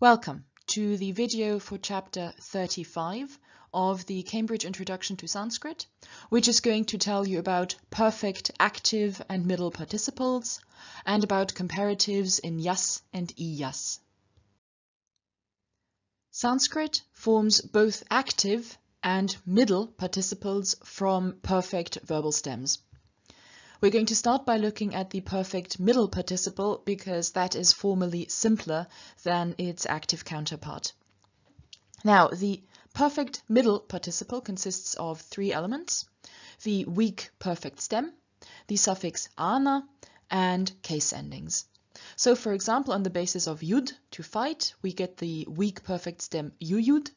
Welcome to the video for chapter 35 of the Cambridge Introduction to Sanskrit, which is going to tell you about perfect active and middle participles and about comparatives in yas and iyas. Sanskrit forms both active and middle participles from perfect verbal stems. We're going to start by looking at the perfect middle participle because that is formally simpler than its active counterpart. Now, the perfect middle participle consists of three elements, the weak perfect stem, the suffix ana, and case endings. So, for example, on the basis of yud, to fight, we get the weak perfect stem yuyud,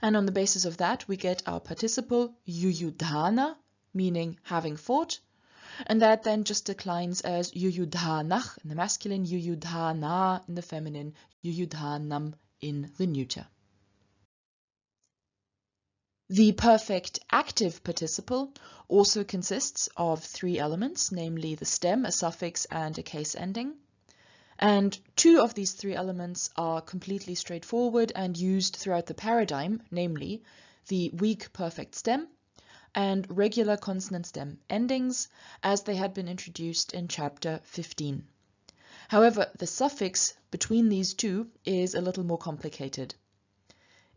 and on the basis of that, we get our participle yuyudhana, meaning having fought, and that then just declines as yuyudhanach in the masculine, yuyudhana in the feminine, yuyudhanam in the neuter. The perfect active participle also consists of three elements, namely the stem, a suffix, and a case ending. And two of these three elements are completely straightforward and used throughout the paradigm, namely the weak perfect stem and regular consonant stem endings as they had been introduced in chapter 15. However, the suffix between these two is a little more complicated.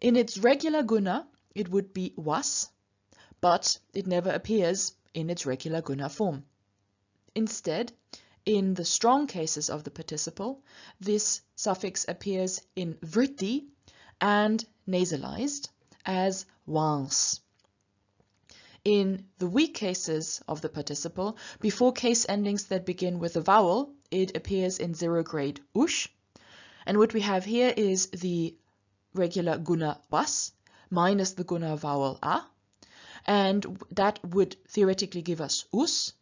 In its regular guna, it would be was, but it never appears in its regular guna form. Instead, in the strong cases of the participle, this suffix appears in vriddhi and nasalized as once. In the weak cases of the participle, before case endings that begin with a vowel, it appears in zero grade ush. And what we have here is the regular guna was minus the guna vowel a. And that would theoretically give us us.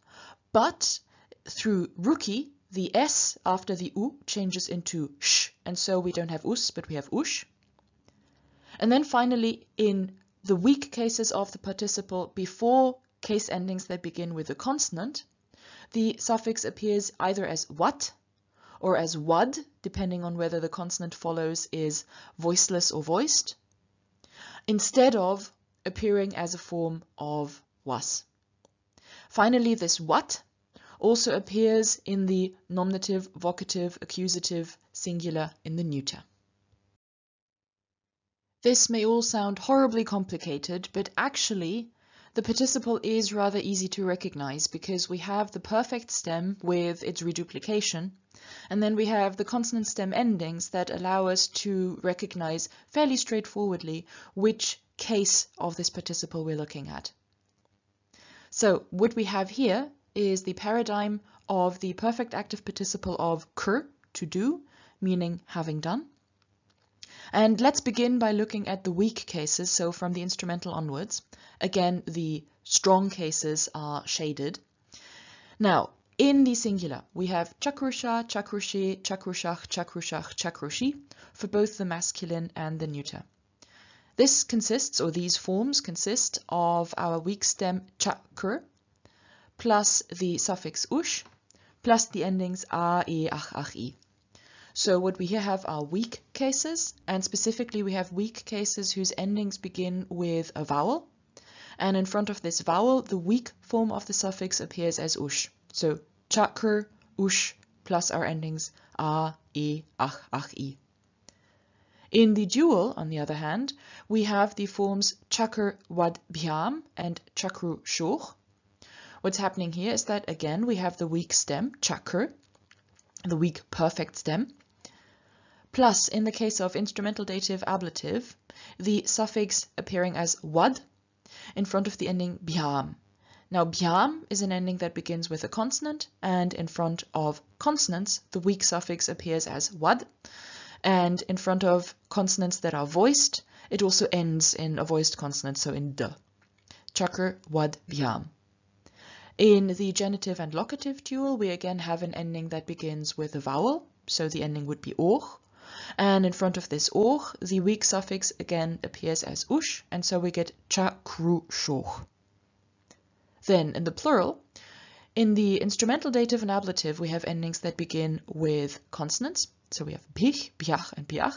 But through ruki, the s after the u changes into sh. And so we don't have us, but we have ush. And then finally, in the weak cases of the participle before case endings that begin with a consonant, the suffix appears either as what or as wad, depending on whether the consonant follows is voiceless or voiced, instead of appearing as a form of was. Finally, this what also appears in the nominative, vocative, accusative, singular in the neuter. This may all sound horribly complicated, but actually the participle is rather easy to recognize because we have the perfect stem with its reduplication, and then we have the consonant stem endings that allow us to recognize fairly straightforwardly which case of this participle we're looking at. So what we have here is the paradigm of the perfect active participle of kur, to do, meaning having done, and let's begin by looking at the weak cases, so from the instrumental onwards. Again, the strong cases are shaded. Now, in the singular, we have chakrusha, chakrushi, chakrushach, chakrushach, chakrushi for both the masculine and the neuter. This consists, or these forms consist of our weak stem chakr plus the suffix ush plus the endings a, e, ach, ach, i. So what we here have are weak cases, and specifically we have weak cases whose endings begin with a vowel. And in front of this vowel, the weak form of the suffix appears as ush. So chakr, ush, plus our endings a, e, ach, ach, i. In the dual, on the other hand, we have the forms chakr wad bhyam and chakru shoch. What's happening here is that again we have the weak stem, chakr, the weak perfect stem, plus in the case of instrumental dative ablative, the suffix appearing as wad in front of the ending bhyam. Now bhyam is an ending that begins with a consonant and in front of consonants the weak suffix appears as wad and in front of consonants that are voiced it also ends in a voiced consonant so in d. Chakr wad bhyam. In the genitive and locative dual we again have an ending that begins with a vowel so the ending would be och and in front of this och, the weak suffix again appears as ush, and so we get chakrushoch. Then in the plural, in the instrumental dative and ablative, we have endings that begin with consonants. So we have bich, biach, and biach.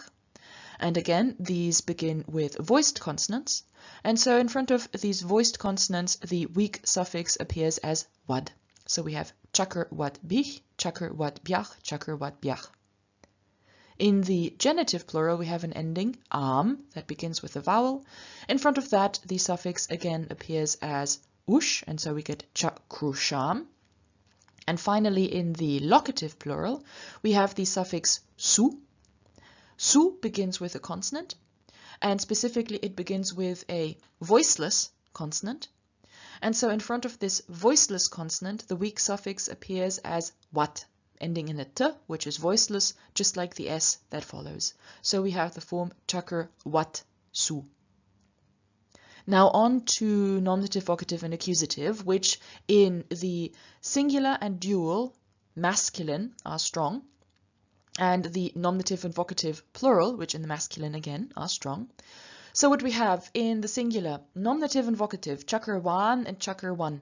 And again, these begin with voiced consonants. And so in front of these voiced consonants, the weak suffix appears as wad. So we have chakr wat bich, chakr wat biach, chakr wat biach. In the genitive plural, we have an ending am that begins with a vowel. In front of that, the suffix again appears as ush, and so we get chakrusham. And finally, in the locative plural, we have the suffix su. Su begins with a consonant, and specifically it begins with a voiceless consonant. And so in front of this voiceless consonant, the weak suffix appears as wat, ending in a t, which is voiceless, just like the s that follows. So we have the form chakar wat su. Now on to nominative, vocative, and accusative, which in the singular and dual masculine are strong, and the nominative and vocative plural, which in the masculine again are strong. So what we have in the singular, nominative and vocative, chakar one and chakar one.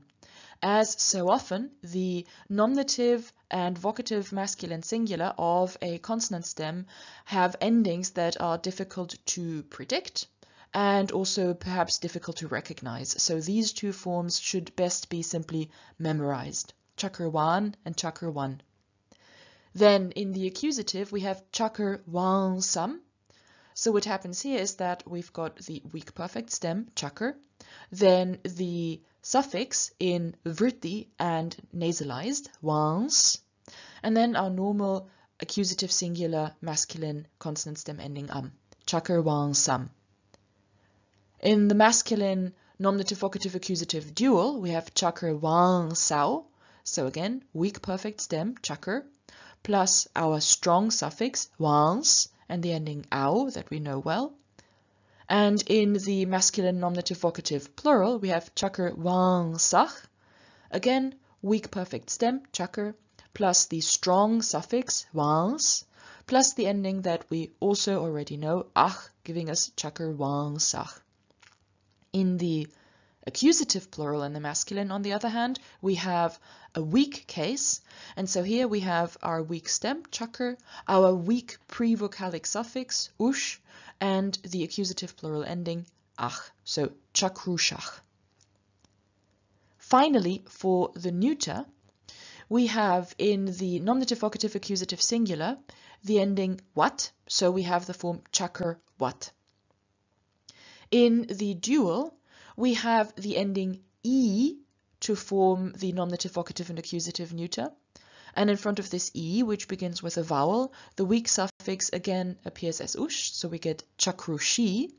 As so often, the nominative and vocative masculine singular of a consonant stem have endings that are difficult to predict and also perhaps difficult to recognize. So these two forms should best be simply memorized. Chakar one and chakar one. Then in the accusative, we have chakar one sam. So what happens here is that we've got the weak perfect stem, chakar, then the suffix in vriddhi and nasalized, once, and then our normal accusative singular masculine consonant stem ending um, am, chakar wang sam. In the masculine nominative vocative accusative dual, we have chakar wang sao, so again, weak perfect stem, chakar, plus our strong suffix, wangs, and the ending ao that we know well. And in the masculine nominative vocative plural, we have chakar wang sach. Again, weak perfect stem, chakar, plus the strong suffix wangs, plus the ending that we also already know, ach, giving us chakar wang sach. In the accusative plural in the masculine, on the other hand, we have a weak case. And so here we have our weak stem, chakar, our weak pre-vocalic suffix, ush, and the accusative plural ending, ach, so chakrushach. Finally, for the neuter, we have in the nominative vocative accusative singular the ending wat, so we have the form chakar wat. In the dual, we have the ending e to form the nominative, vocative, and accusative neuter. And in front of this e, which begins with a vowel, the weak suffix again appears as ush, so we get chakrushi.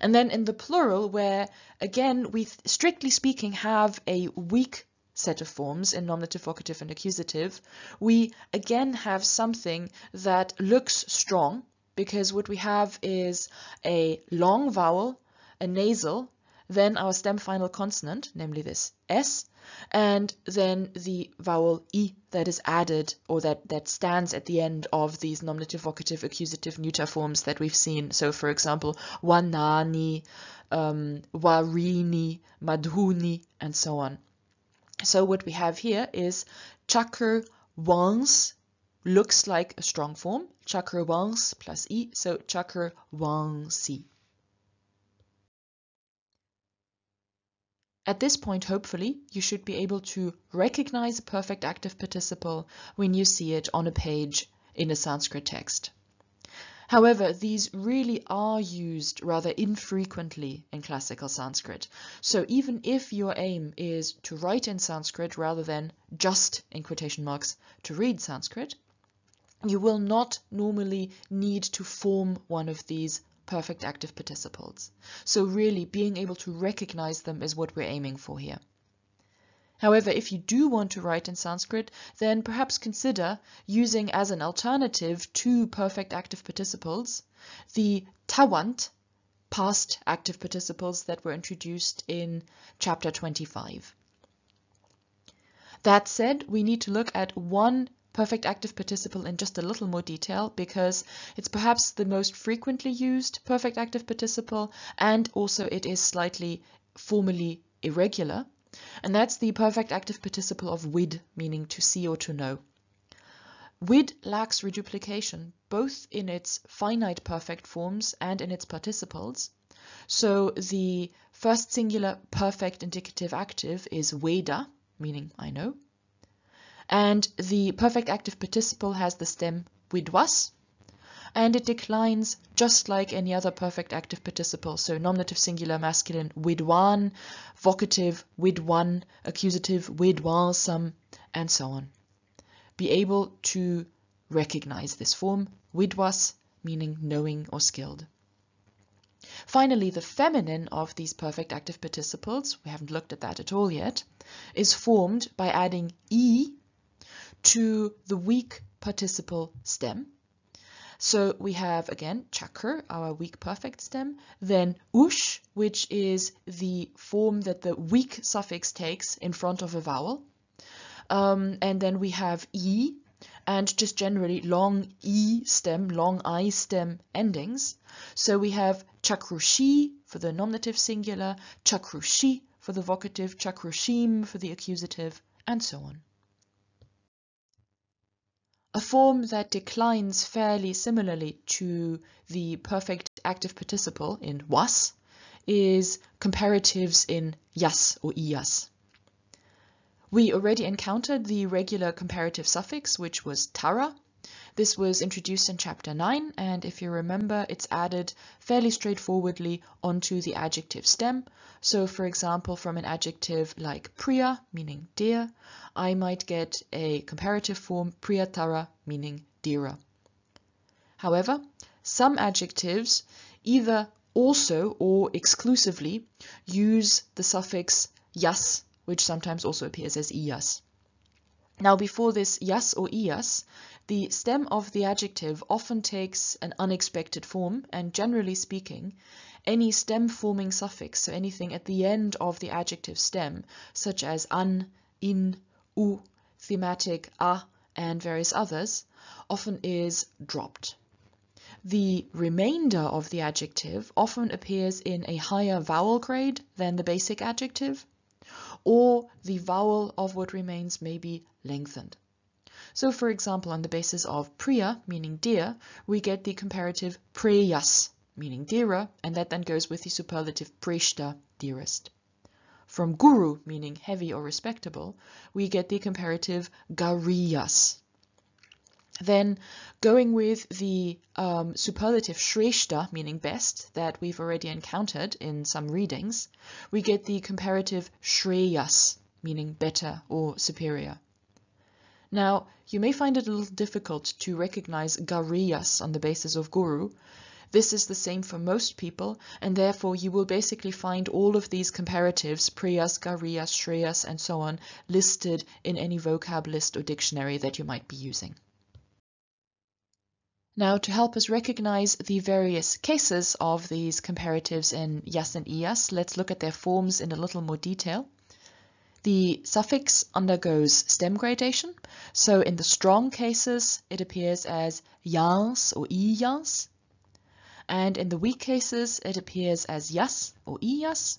And then in the plural, where again we, strictly speaking, have a weak set of forms in nominative, vocative, and accusative, we again have something that looks strong because what we have is a long vowel, a nasal, then our stem final consonant, namely this S, and then the vowel E that is added or that, that stands at the end of these nominative, vocative, accusative, neuter forms that we've seen. So, for example, wanani, um, warini, madhuni, and so on. So what we have here is chakra wangs looks like a strong form, chakra wangs plus E, so chakra wangsi. At this point, hopefully, you should be able to recognize a perfect active participle when you see it on a page in a Sanskrit text. However, these really are used rather infrequently in classical Sanskrit. So even if your aim is to write in Sanskrit rather than just, in quotation marks, to read Sanskrit, you will not normally need to form one of these perfect active participles. So really being able to recognize them is what we're aiming for here. However, if you do want to write in Sanskrit, then perhaps consider using as an alternative to perfect active participles the tawant past active participles that were introduced in chapter 25. That said, we need to look at one perfect active participle in just a little more detail because it's perhaps the most frequently used perfect active participle and also it is slightly formally irregular. And that's the perfect active participle of vid, meaning to see or to know. Wid lacks reduplication, both in its finite perfect forms and in its participles. So the first singular perfect indicative active is weda, meaning I know. And the perfect active participle has the stem widwas, and it declines just like any other perfect active participle. So nominative singular masculine widwan, vocative widwan, accusative widwansam, and so on be able to recognize this form, widwas, meaning knowing or skilled. Finally, the feminine of these perfect active participles, we haven't looked at that at all yet, is formed by adding e to the weak participle stem. So we have again chakr, our weak perfect stem, then ush, which is the form that the weak suffix takes in front of a vowel, um, and then we have E and just generally long E stem, long I stem endings. So we have chakrushi for the nominative singular, chakrushi for the vocative, chakrushim for the accusative, and so on. A form that declines fairly similarly to the perfect active participle in was is comparatives in yas or ias. We already encountered the regular comparative suffix, which was tara. This was introduced in chapter 9, and if you remember, it's added fairly straightforwardly onto the adjective stem. So, for example, from an adjective like priya, meaning dear, I might get a comparative form priyatara, meaning dearer. However, some adjectives either also or exclusively use the suffix yas which sometimes also appears as ias. Now before this yas or ias, the stem of the adjective often takes an unexpected form and generally speaking, any stem forming suffix, so anything at the end of the adjective stem, such as an, in, u, thematic, a, and various others, often is dropped. The remainder of the adjective often appears in a higher vowel grade than the basic adjective, or the vowel of what remains may be lengthened. So for example, on the basis of priya, meaning dear, we get the comparative preyas, meaning dearer, and that then goes with the superlative preshta, dearest. From guru, meaning heavy or respectable, we get the comparative gariyas, then going with the um, superlative shreshta, meaning best, that we've already encountered in some readings, we get the comparative shreyas, meaning better or superior. Now, you may find it a little difficult to recognize gariyas on the basis of guru. This is the same for most people, and therefore you will basically find all of these comparatives, priyas, gariyas, shreyas, and so on, listed in any vocab list or dictionary that you might be using. Now, to help us recognize the various cases of these comparatives in yas and ias, let's look at their forms in a little more detail. The suffix undergoes stem gradation, so in the strong cases it appears as yans or iyans, and in the weak cases it appears as yas or iyas,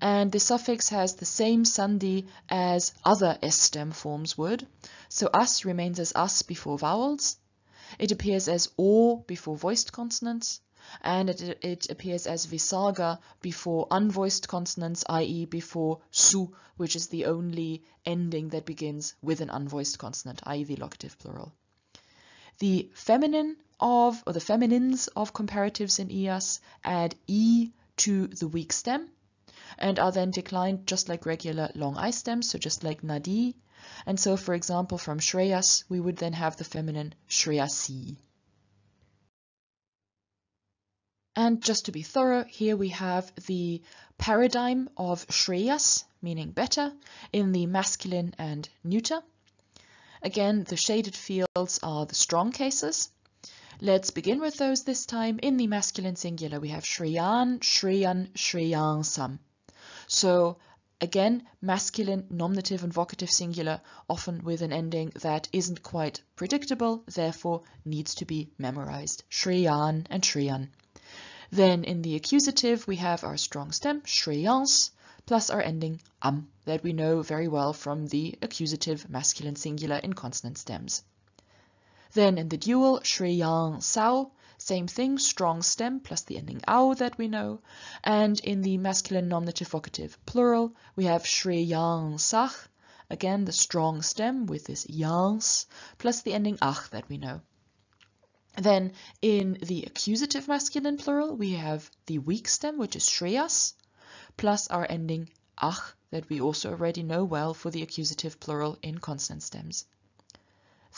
and the suffix has the same sandhi as other S stem forms would, so us remains as us before vowels, it appears as o before voiced consonants, and it, it appears as visarga before unvoiced consonants, i.e. before su, which is the only ending that begins with an unvoiced consonant, i.e. the locative plural. The feminine of, or the feminines of comparatives in ias add e to the weak stem and are then declined just like regular long I stems, so just like nadi, and so, for example, from Shreyas, we would then have the feminine Shreyasi. And just to be thorough, here we have the paradigm of Shreyas, meaning better, in the masculine and neuter. Again, the shaded fields are the strong cases. Let's begin with those this time. In the masculine singular, we have Shreyan, Shreyan, Shreyansam. So Again, masculine, nominative and vocative singular, often with an ending that isn't quite predictable, therefore needs to be memorized. Shreyan and Shreyan. Then in the accusative, we have our strong stem, Shreyans, plus our ending am, that we know very well from the accusative masculine singular in consonant stems. Then in the dual, Shreyang Sao, same thing, strong stem plus the ending ao that we know. And in the masculine nominative vocative plural, we have Shreyang Sach, again the strong stem with this yangs plus the ending ach that we know. Then in the accusative masculine plural, we have the weak stem, which is shreyas, plus our ending ach that we also already know well for the accusative plural in consonant stems.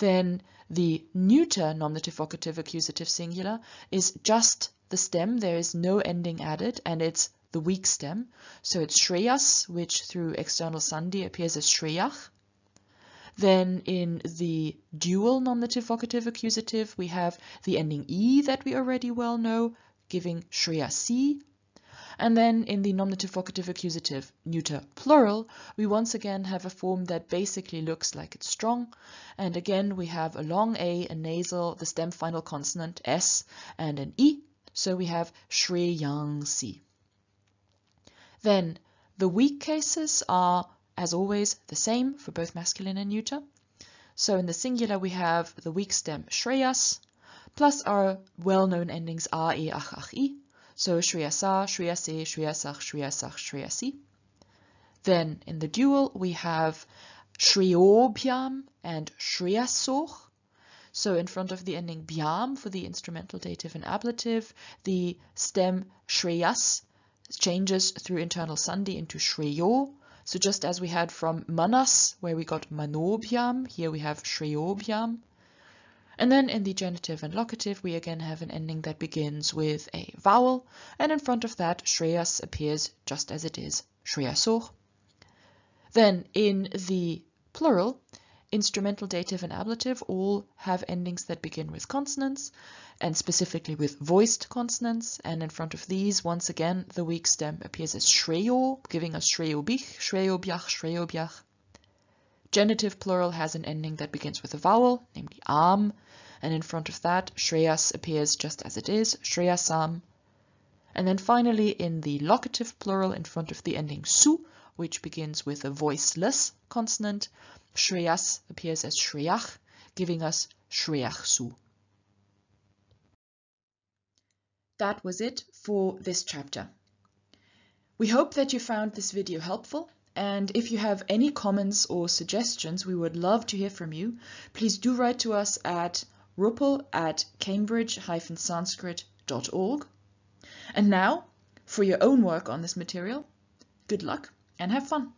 Then the neuter nominative vocative accusative singular is just the stem, there is no ending added, and it's the weak stem. So it's shreyas, which through external sandhi appears as shreyach. Then in the dual nominative vocative accusative, we have the ending e that we already well know, giving shreyasi, and then in the nominative vocative accusative neuter plural, we once again have a form that basically looks like it's strong. And again, we have a long A, a nasal, the stem final consonant S, and an E. So we have Shri Yang Si. Then the weak cases are, as always, the same for both masculine and neuter. So in the singular, we have the weak stem Shreyas, plus our well-known endings A, E, Ach, Ach, I. So Shriyasa, Shriyase, Shriyasach, Shriyasach, Shriyasi. Then in the dual we have Shriyobhyam and Shriyasoch. So in front of the ending byam for the instrumental dative and ablative, the stem Shriyas changes through internal sandhi into Shriyo. So just as we had from Manas, where we got Manobhyam, here we have Shriyobhyam. And then in the genitive and locative, we again have an ending that begins with a vowel, and in front of that, Shreyas appears just as it is, Shreyasoch. Then in the plural, instrumental dative and ablative all have endings that begin with consonants, and specifically with voiced consonants, and in front of these, once again, the weak stem appears as Shreyo, giving us Shreyobich, Shreyobiach, Shreyobiach. Genitive plural has an ending that begins with a vowel, namely am, and in front of that Shreyas appears just as it is, Shreyasam. And then finally in the locative plural in front of the ending su, which begins with a voiceless consonant, Shreyas appears as Shreyach, giving us Shreyach su. That was it for this chapter. We hope that you found this video helpful and if you have any comments or suggestions, we would love to hear from you. Please do write to us at ruppel at cambridge-sanskrit.org. And now, for your own work on this material, good luck and have fun!